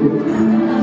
Deus.